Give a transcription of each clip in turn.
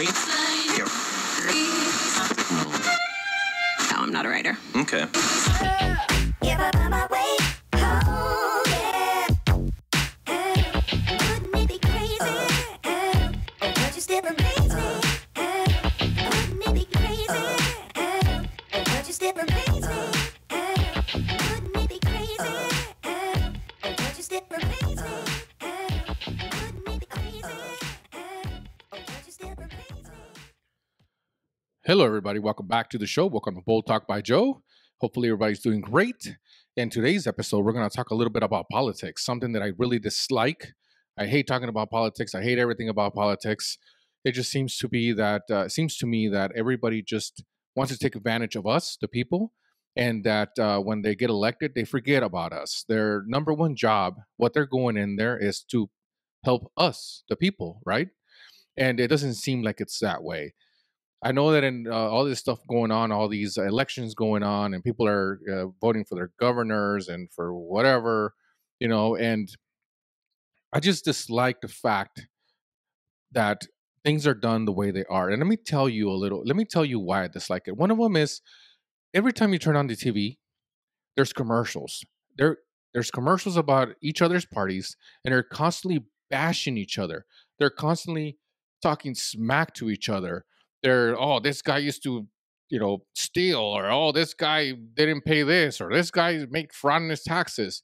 No, I'm not a writer. Okay. Hello, everybody. Welcome back to the show. Welcome to Bold Talk by Joe. Hopefully, everybody's doing great. In today's episode, we're going to talk a little bit about politics, something that I really dislike. I hate talking about politics. I hate everything about politics. It just seems to be that uh, seems to me that everybody just wants to take advantage of us, the people, and that uh, when they get elected, they forget about us. Their number one job, what they're going in there, is to help us, the people, right? And it doesn't seem like it's that way. I know that in uh, all this stuff going on, all these elections going on, and people are uh, voting for their governors and for whatever, you know, and I just dislike the fact that things are done the way they are. And let me tell you a little, let me tell you why I dislike it. One of them is every time you turn on the TV, there's commercials. There, there's commercials about each other's parties, and they're constantly bashing each other. They're constantly talking smack to each other they're oh this guy used to you know steal or oh this guy didn't pay this or this guy make fraud in his taxes.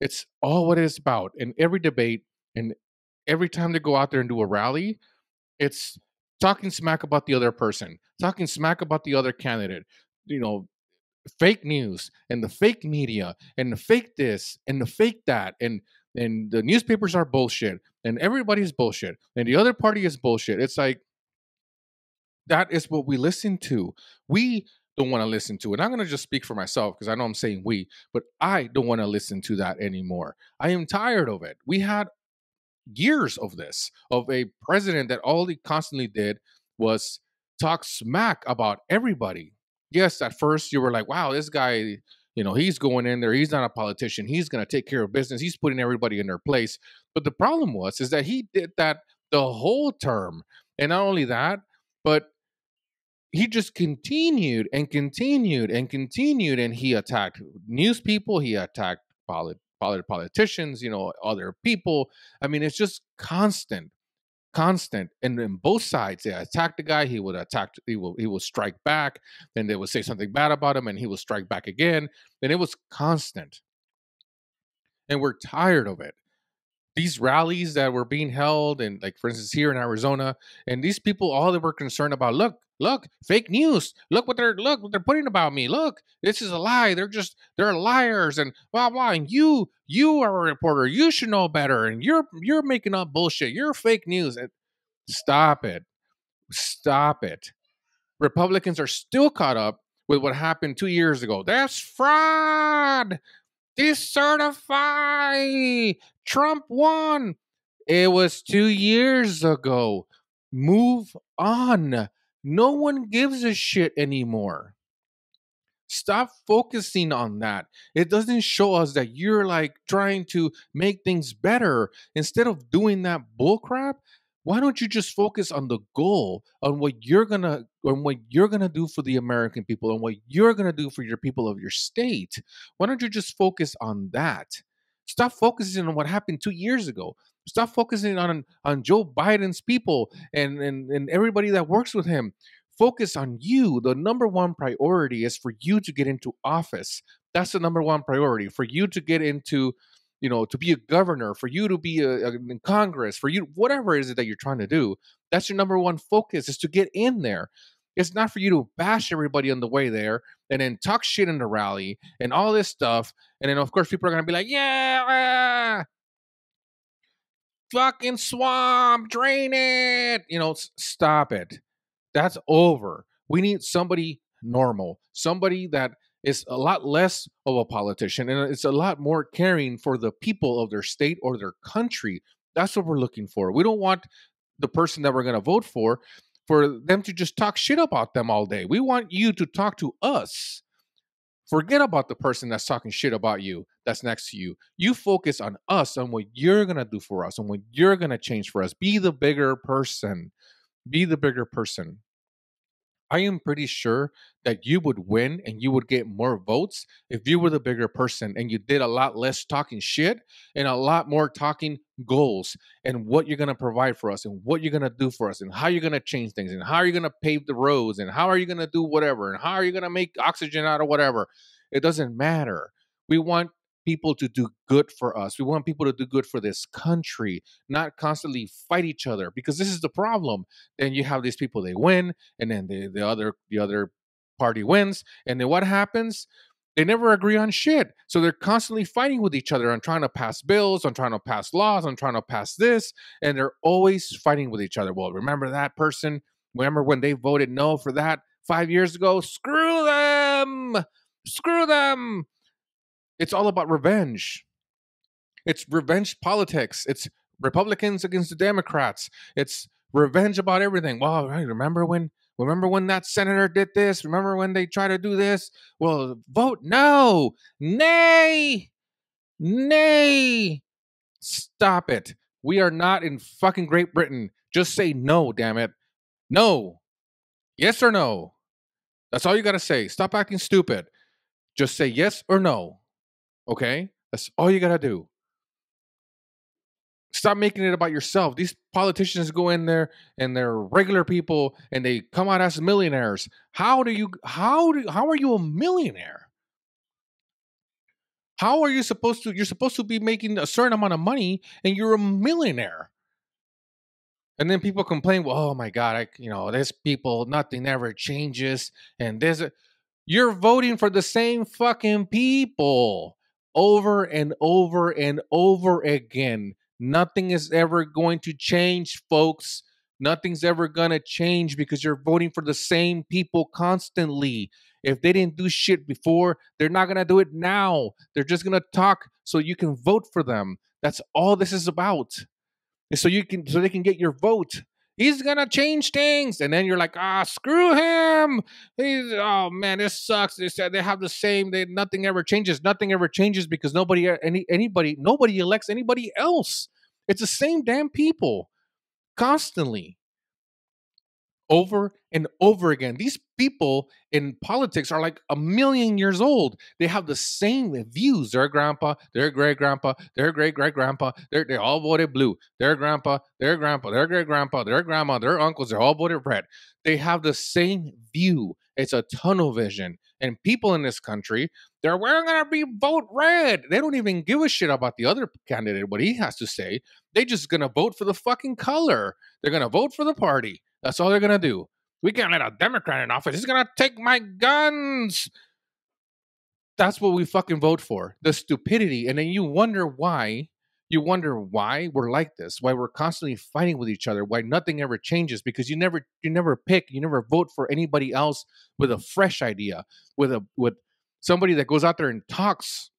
It's all what it's about in every debate and every time they go out there and do a rally it's talking smack about the other person talking smack about the other candidate you know fake news and the fake media and the fake this and the fake that and and the newspapers are bullshit and everybody's bullshit and the other party is bullshit. It's like that is what we listen to. We don't want to listen to it. I'm going to just speak for myself because I know I'm saying we, but I don't want to listen to that anymore. I am tired of it. We had years of this, of a president that all he constantly did was talk smack about everybody. Yes, at first you were like, wow, this guy, you know, he's going in there. He's not a politician. He's going to take care of business. He's putting everybody in their place. But the problem was, is that he did that the whole term. And not only that, but he just continued and continued and continued and he attacked news people he attacked polit- polit- politicians you know other people. I mean it's just constant constant. And then both sides they attacked the guy he would attack he will he will strike back then they would say something bad about him and he will strike back again. And it was constant. And we're tired of it. These rallies that were being held and like for instance here in arizona and these people all they were concerned about look look fake news. Look what they're look what they're putting about me. Look this is a lie. They're just they're liars and blah blah. And you you are a reporter. You should know better. And you're you're making up bullshit. You're fake news. And stop it. Stop it. Republicans are still caught up with what happened two years ago. That's fraud. Decertify. Trump won. It was two years ago. Move on no one gives a shit anymore. Stop focusing on that. It doesn't show us that you're like trying to make things better. Instead of doing that bullcrap, why don't you just focus on the goal, on what you're gonna on what you're gonna do for the American people and what you're gonna do for your people of your state? Why don't you just focus on that? Stop focusing on what happened two years ago. Stop focusing on on Joe Biden's people and, and, and everybody that works with him. Focus on you. The number one priority is for you to get into office. That's the number one priority for you to get into, you know, to be a governor, for you to be a, a, in Congress, for you, whatever it is that you're trying to do. That's your number one focus is to get in there. It's not for you to bash everybody on the way there and then talk shit in the rally and all this stuff. And then, of course, people are going to be like, yeah, ah! Fucking swamp, drain it. You know, stop it. That's over. We need somebody normal, somebody that is a lot less of a politician and it's a lot more caring for the people of their state or their country. That's what we're looking for. We don't want the person that we're going to vote for for them to just talk shit about them all day. We want you to talk to us Forget about the person that's talking shit about you that's next to you. You focus on us, on what you're going to do for us, on what you're going to change for us. Be the bigger person. be the bigger person. I am pretty sure that you would win and you would get more votes if you were the bigger person and you did a lot less talking shit and a lot more talking goals and what you're going to provide for us and what you're going to do for us and how you're going to change things and how are you're going to pave the roads and how are you going to do whatever and how are you going to make oxygen out of whatever. It doesn't matter. We want people to do good for us. We want people to do good for this country, not constantly fight each other because this is the problem. Then you have these people they win and then the, the other the other party wins and then what happens? They never agree on shit. So they're constantly fighting with each other on trying to pass bills, on trying to pass laws, on trying to pass this, and they're always fighting with each other. Well, remember that person? Remember when they voted no for that 5 years ago? Screw them. Screw them it's all about revenge. It's revenge politics. It's Republicans against the Democrats. It's revenge about everything. Well, right, remember when remember when that senator did this? Remember when they tried to do this? Well, vote no. Nay. Nay. Stop it. We are not in fucking Great Britain. Just say no, damn it. No. Yes or no. That's all you got to say. Stop acting stupid. Just say yes or no. Okay? That's all you got to do. Stop making it about yourself. These politicians go in there and they're regular people and they come out as millionaires. How do you how do how are you a millionaire? How are you supposed to you're supposed to be making a certain amount of money and you're a millionaire? And then people complain, well, oh my God, I, you know, there's people, nothing ever changes. And there's a, you're voting for the same fucking people over and over and over again. Nothing is ever going to change, folks. Nothing's ever going to change because you're voting for the same people constantly. If they didn't do shit before, they're not going to do it now. They're just going to talk so you can vote for them. That's all this is about. So you can so they can get your vote he's gonna change things and then you're like ah screw him. He's oh man this sucks. They said they have the same they nothing ever changes nothing ever changes because nobody any anybody nobody elects anybody else. It's the same damn people constantly over and over again. These people in politics are like a million years old. They have the same views. Their grandpa, their great grandpa, their great great grandpa, they all voted blue. Their grandpa, their grandpa, their great grandpa, their grandma, their uncles, they're all voted red. They have the same view. It's a tunnel vision. And people in this country, they're we're gonna be vote red. They don't even give a shit about the other candidate, what he has to say. They just gonna vote for the fucking color. They're gonna vote for the party. That's all they're gonna do. We can't let a Democrat in office. He's gonna take my guns. That's what we fucking vote for. The stupidity. And then you wonder why. You wonder why we're like this, why we're constantly fighting with each other, why nothing ever changes, because you never you never pick, you never vote for anybody else with a fresh idea, with a with somebody that goes out there and talks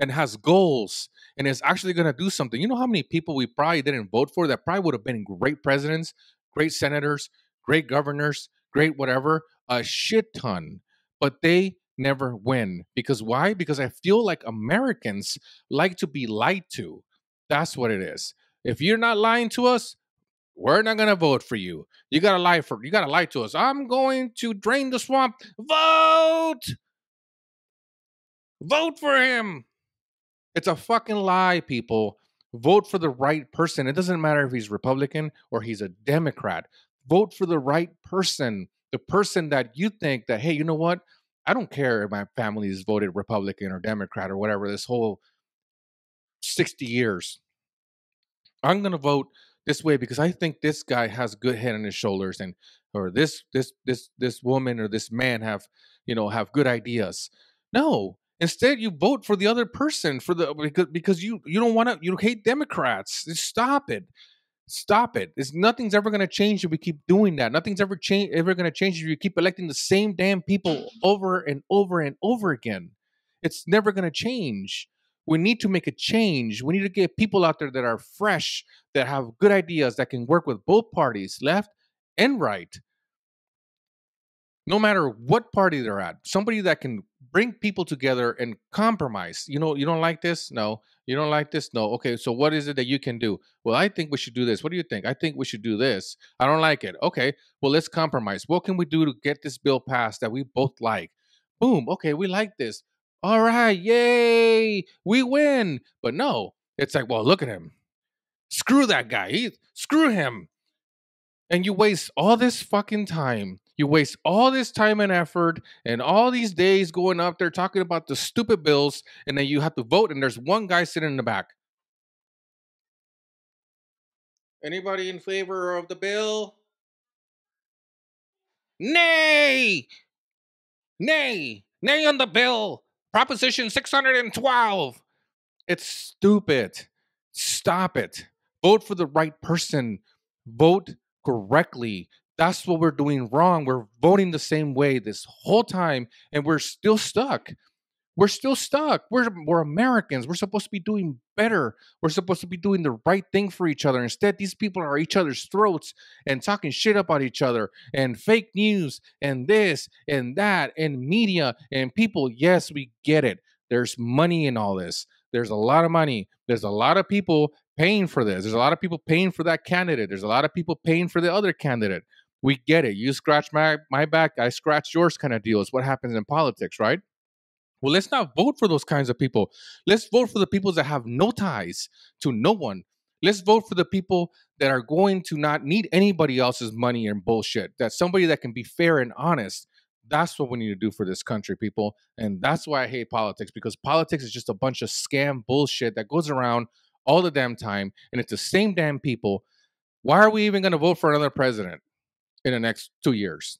and has goals and is actually going to do something. You know how many people we probably didn't vote for that probably would have been great presidents, great senators, great governors, great whatever, a shit ton. But they never win. Because why? Because I feel like Americans like to be lied to. That's what it is. If you're not lying to us, we're not gonna vote for you. You gotta lie for you gotta lie to us. I'm going to drain the swamp. Vote! Vote for him. It's a fucking lie, people vote for the right person. It doesn't matter if he's Republican or he's a Democrat. Vote for the right person, the person that you think that, hey, you know what? I don't care if my family has voted Republican or Democrat or whatever this whole 60 years. I'm going to vote this way because I think this guy has good head on his shoulders and or this this this this woman or this man have, you know, have good ideas. No, Instead, you vote for the other person for the because because you you don't want to you hate Democrats. Just stop it. Stop it. It's nothing's ever going to change if we keep doing that. Nothing's ever change ever going to change if you keep electing the same damn people over and over and over again. It's never going to change. We need to make a change. We need to get people out there that are fresh, that have good ideas, that can work with both parties, left and right. No matter what party they're at, somebody that can bring people together and compromise. You know, you don't like this? No. You don't like this? No. Okay, so what is it that you can do? Well, I think we should do this. What do you think? I think we should do this. I don't like it. Okay, well, let's compromise. What can we do to get this bill passed that we both like? Boom. Okay, we like this. All right, yay, we win. But no, it's like, well, look at him. Screw that guy. He screw him. And you waste all this fucking time you waste all this time and effort and all these days going up there talking about the stupid bills, and then you have to vote, and there's one guy sitting in the back. Anybody in favor of the bill? Nay! Nay! Nay on the bill! Proposition 612! It's stupid. Stop it. Vote for the right person. Vote correctly. That's what we're doing wrong. We're voting the same way this whole time, and we're still stuck. We're still stuck. We're, we're Americans. We're supposed to be doing better. We're supposed to be doing the right thing for each other. Instead, these people are each other's throats and talking shit about each other and fake news and this and that and media and people. Yes, we get it. There's money in all this. There's a lot of money. There's a lot of people paying for this. There's a lot of people paying for that candidate. There's a lot of people paying for the other candidate we get it. You scratch my, my back, I scratch yours kind of deal is what happens in politics, right? Well, let's not vote for those kinds of people. Let's vote for the people that have no ties to no one. Let's vote for the people that are going to not need anybody else's money and bullshit. That somebody that can be fair and honest. That's what we need to do for this country, people. And that's why I hate politics because politics is just a bunch of scam bullshit that goes around all the damn time. And it's the same damn people. Why are we even going to vote for another president? In the next two years.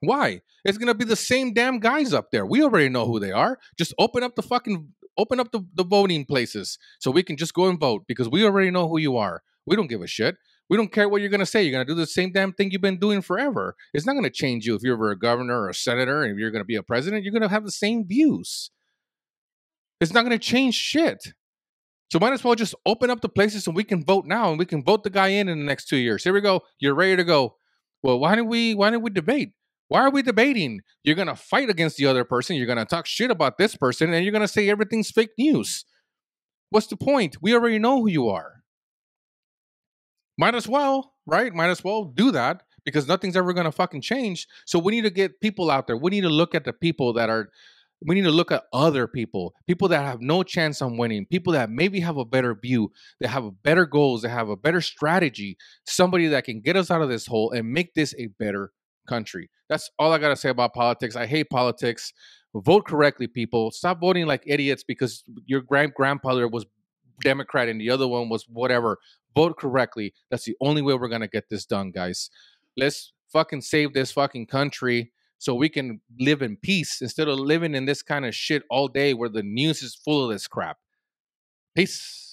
Why? It's gonna be the same damn guys up there. We already know who they are. Just open up the fucking open up the, the voting places so we can just go and vote because we already know who you are. We don't give a shit. We don't care what you're gonna say. You're gonna do the same damn thing you've been doing forever. It's not gonna change you if you're ever a governor or a senator and if you're gonna be a president, you're gonna have the same views. It's not gonna change shit. So might as well just open up the places so we can vote now and we can vote the guy in in the next two years. Here we go. You're ready to go. Well, why don't we why don't we debate? Why are we debating? You're gonna fight against the other person, you're gonna talk shit about this person, and you're gonna say everything's fake news. What's the point? We already know who you are. Might as well, right? Might as well do that because nothing's ever gonna fucking change. So we need to get people out there. We need to look at the people that are we need to look at other people, people that have no chance on winning, people that maybe have a better view, that have better goals, that have a better strategy, somebody that can get us out of this hole and make this a better country. That's all I got to say about politics. I hate politics. Vote correctly, people. Stop voting like idiots because your grand grandfather was Democrat and the other one was whatever. Vote correctly. That's the only way we're going to get this done, guys. Let's fucking save this fucking country so we can live in peace instead of living in this kind of shit all day where the news is full of this crap. Peace.